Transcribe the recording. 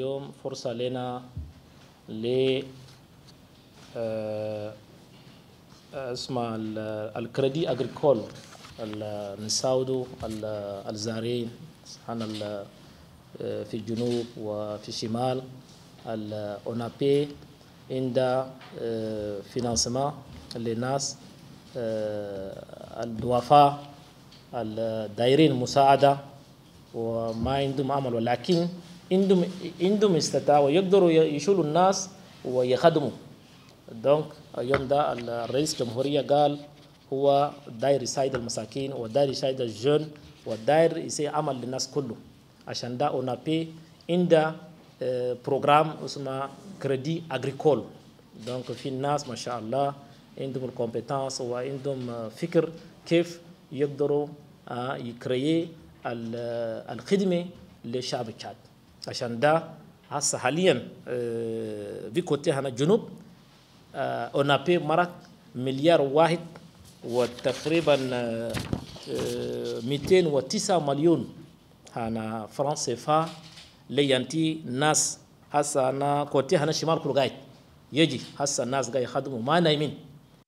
اليوم فرصة لنا ل آه، اسمها ال- ال crédit agricole ال- نساعدوا ال- الزارعين سواء ال- آه، في الجنوب وفي الشمال ال ONAPE عند financement للناس آه، الضعفاء الدايرين مساعدة وما عندهم عمل ولكن عندهم عندهم استطاعة ويقدروا يشيلوا الناس ويخدموا. donc اليوم ده الرئيس الجمهورية قال هو داير يساعد المساكين وداير يساعد ال jeunes وداير يسوي عمل للناس كله. عشان ده ONAPE عند programme اسمه crédit agricole donc في الناس ما شاء الله عندهم ال compétences وعندهم آه، فكر كيف يقدروا آه، يكريي ال- الخدمة لشعب تشاد. عشان ده هسه حاليا آه، في كوتي هنا الجنوب آه، أونابي مرت مليار واحد وتقريبا آه، آه، 209 مليون هنا فرنسا فا لينتي ناس هسه أنا كوتي هنا شمال كل يجي هسه الناس قاعد يخدموا ما نايمين.